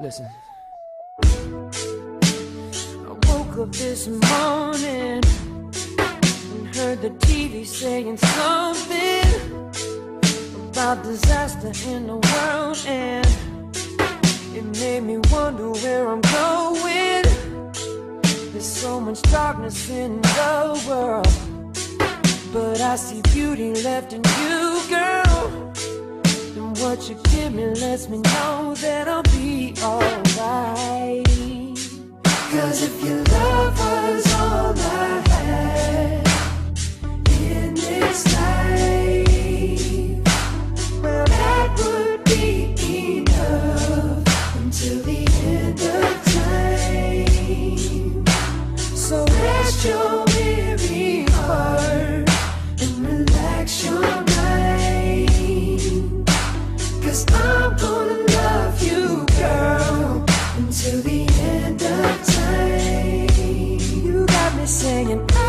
Listen. I woke up this morning and heard the TV saying something about disaster in the world, and it made me wonder where I'm going. There's so much darkness in the world, but I see beauty left in you, girl. And what you give me lets me know that I'll singing.